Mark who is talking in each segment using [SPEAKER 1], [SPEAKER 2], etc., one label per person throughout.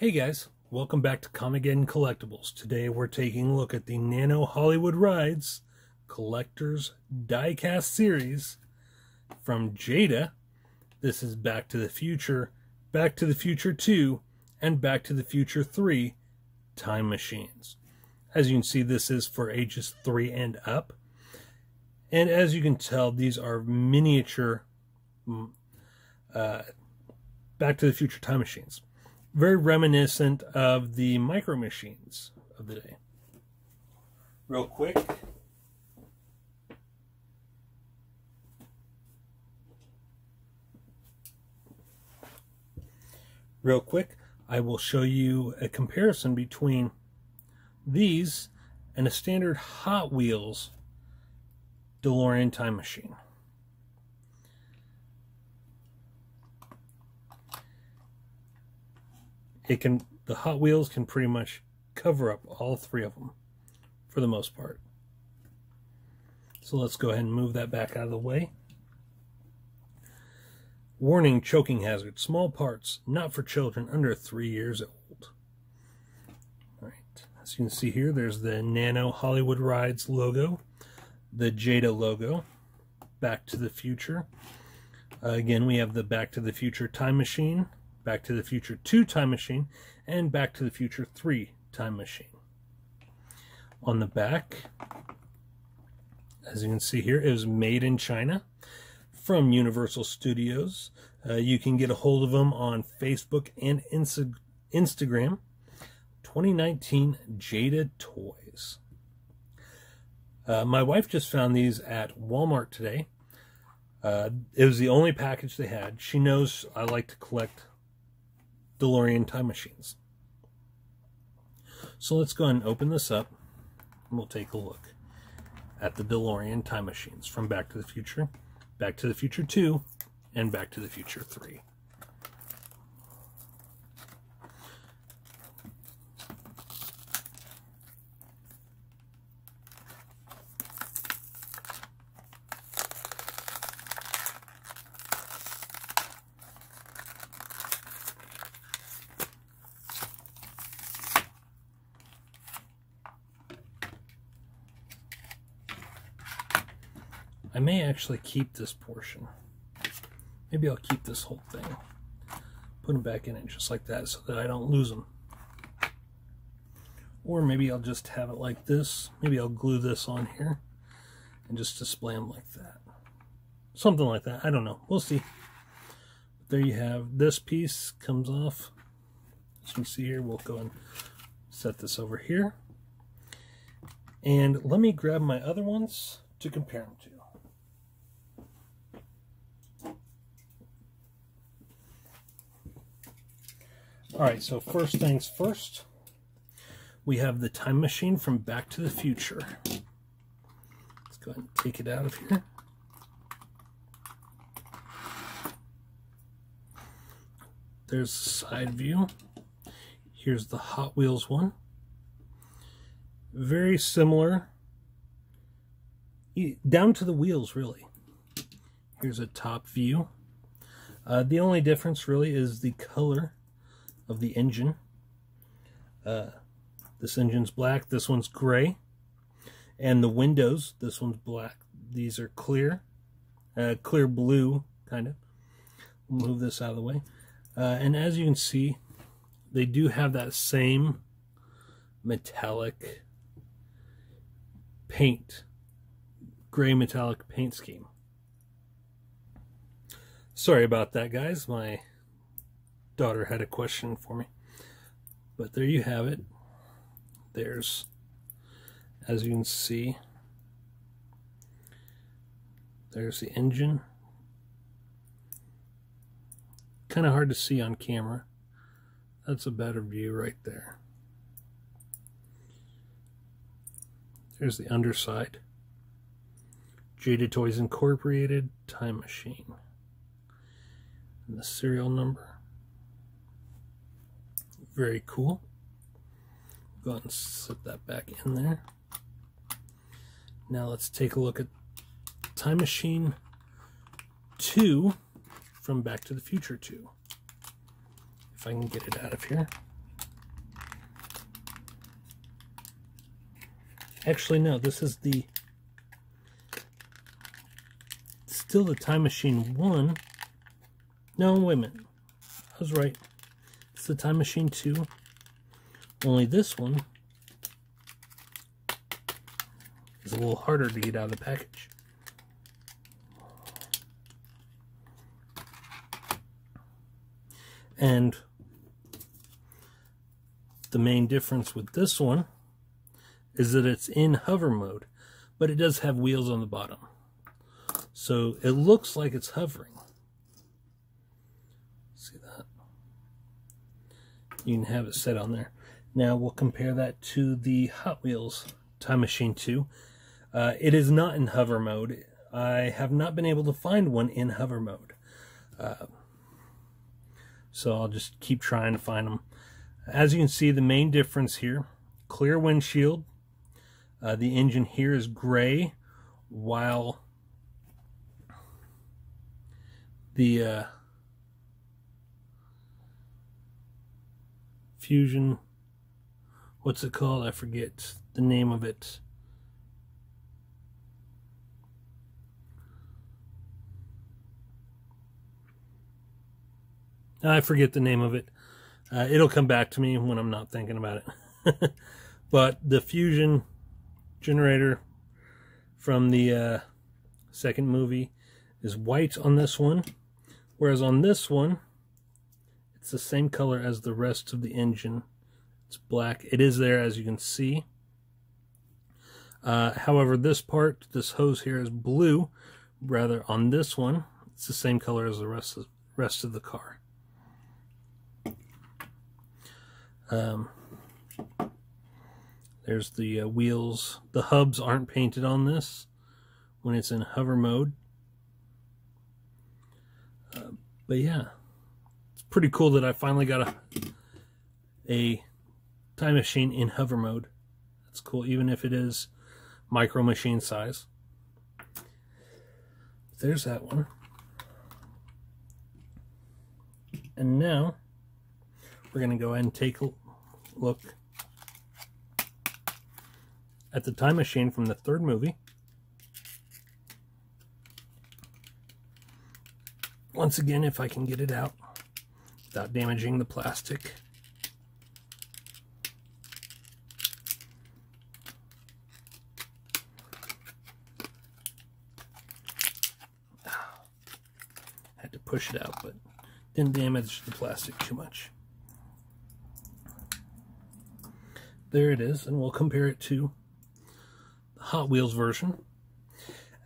[SPEAKER 1] Hey guys, welcome back to Comicgeddon Collectibles. Today we're taking a look at the Nano Hollywood Rides Collector's Diecast Series from Jada. This is Back to the Future, Back to the Future 2, and Back to the Future 3 Time Machines. As you can see, this is for ages 3 and up. And as you can tell, these are miniature mm, uh, Back to the Future Time Machines very reminiscent of the micro machines of the day. Real quick. Real quick, I will show you a comparison between these and a standard Hot Wheels DeLorean time machine. It can the Hot Wheels can pretty much cover up all three of them for the most part. So let's go ahead and move that back out of the way. Warning choking hazard. Small parts, not for children under three years old. Alright, as you can see here, there's the Nano Hollywood Rides logo, the Jada logo, Back to the Future. Uh, again, we have the Back to the Future time machine, Back to the Future 2 Time Machine, and Back to the Future 3 Time Machine. On the back, as you can see here, it was made in China from Universal Studios. Uh, you can get a hold of them on Facebook and Insta Instagram. 2019 Jada Toys. Uh, my wife just found these at Walmart today. Uh, it was the only package they had. She knows I like to collect DeLorean time machines. So let's go and open this up and we'll take a look at the DeLorean time machines from Back to the Future, Back to the Future 2, and Back to the Future 3. I may actually keep this portion. Maybe I'll keep this whole thing. Put them back in it just like that so that I don't lose them. Or maybe I'll just have it like this. Maybe I'll glue this on here and just display them like that. Something like that. I don't know. We'll see. But there you have this piece comes off. As you can see here, we'll go and set this over here. And let me grab my other ones to compare them to. All right, so first things first, we have the time machine from Back to the Future. Let's go ahead and take it out of here. There's the side view. Here's the Hot Wheels one. Very similar, down to the wheels, really. Here's a top view. Uh, the only difference really is the color of the engine. Uh, this engine's black, this one's gray. And the windows, this one's black. These are clear, uh, clear blue, kind of. move this out of the way. Uh, and as you can see, they do have that same metallic paint, gray metallic paint scheme. Sorry about that, guys. My daughter had a question for me. But there you have it. There's, as you can see, there's the engine. Kind of hard to see on camera. That's a better view right there. There's the underside. Jada Toys Incorporated Time Machine. And the serial number very cool. Go ahead and slip that back in there. Now let's take a look at Time Machine 2 from Back to the Future 2. If I can get it out of here. Actually, no, this is the still the Time Machine 1. No, wait a minute. I was right. It's the Time Machine 2. Only this one is a little harder to get out of the package. And the main difference with this one is that it's in hover mode, but it does have wheels on the bottom. So it looks like it's hovering. See that? You can have it set on there. Now we'll compare that to the Hot Wheels Time Machine 2. Uh, it is not in hover mode. I have not been able to find one in hover mode. Uh, so I'll just keep trying to find them. As you can see, the main difference here, clear windshield. Uh, the engine here is gray, while the Fusion, what's it called? I forget the name of it. I forget the name of it. Uh, it'll come back to me when I'm not thinking about it. but the fusion generator from the uh, second movie is white on this one. Whereas on this one, it's the same color as the rest of the engine. It's black. It is there as you can see. Uh, however, this part, this hose here is blue. Rather, on this one, it's the same color as the rest of, rest of the car. Um, there's the uh, wheels. The hubs aren't painted on this when it's in hover mode. Uh, but yeah, pretty cool that I finally got a, a time machine in hover mode. That's cool, even if it is micro machine size. There's that one. And now we're going to go ahead and take a look at the time machine from the third movie. Once again, if I can get it out without damaging the plastic. Had to push it out, but didn't damage the plastic too much. There it is, and we'll compare it to the Hot Wheels version.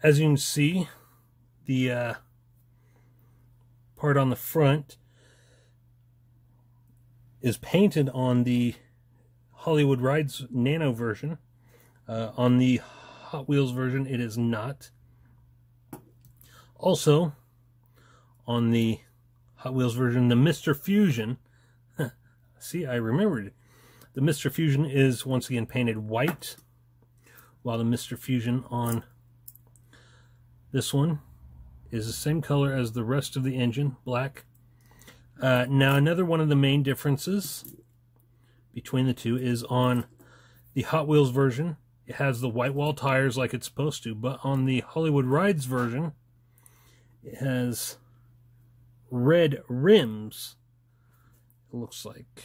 [SPEAKER 1] As you can see, the uh, part on the front is painted on the Hollywood Rides Nano version. Uh, on the Hot Wheels version, it is not. Also, on the Hot Wheels version, the Mr. Fusion, see, I remembered it. The Mr. Fusion is once again painted white, while the Mr. Fusion on this one is the same color as the rest of the engine, black. Uh, now, another one of the main differences between the two is on the Hot Wheels version, it has the white wall tires like it's supposed to, but on the Hollywood Rides version, it has red rims, it looks like.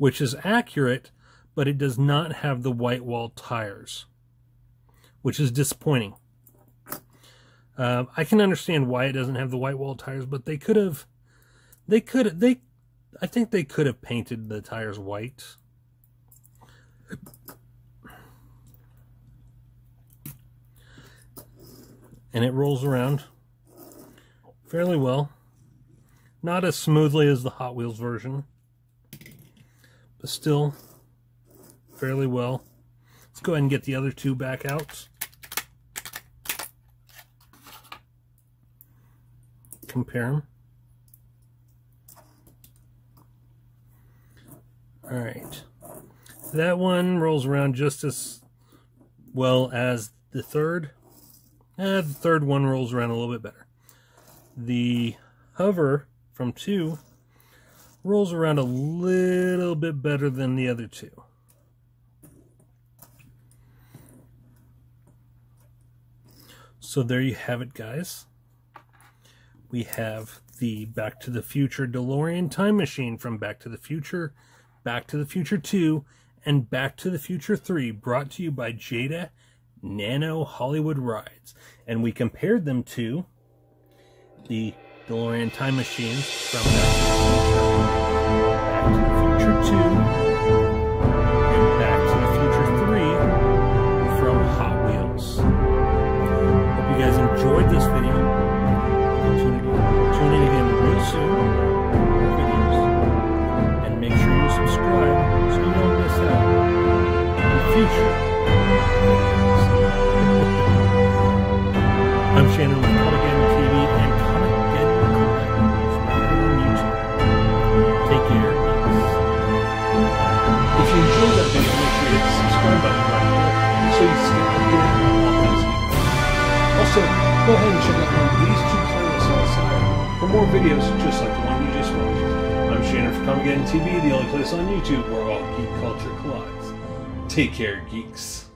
[SPEAKER 1] which is accurate, but it does not have the white wall tires, which is disappointing. Uh, I can understand why it doesn't have the white wall tires, but they could have, they could, they, I think they could have painted the tires white. And it rolls around fairly well. Not as smoothly as the Hot Wheels version but still fairly well. Let's go ahead and get the other two back out. Compare them. All right. That one rolls around just as well as the third. Eh, the third one rolls around a little bit better. The hover from two rolls around a little bit better than the other two. So there you have it, guys. We have the Back to the Future DeLorean time machine from Back to the Future, Back to the Future 2, and Back to the Future 3, brought to you by Jada Nano Hollywood Rides. And we compared them to the DeLorean time machines from Back to the Future 2, and Back to the Future 3 from Hot Wheels. Hope you guys enjoyed this video. Videos
[SPEAKER 2] just like the one you just watched. I'm Shannon from Comicgeddon TV, the only place on YouTube where all geek culture collides. Take care, geeks.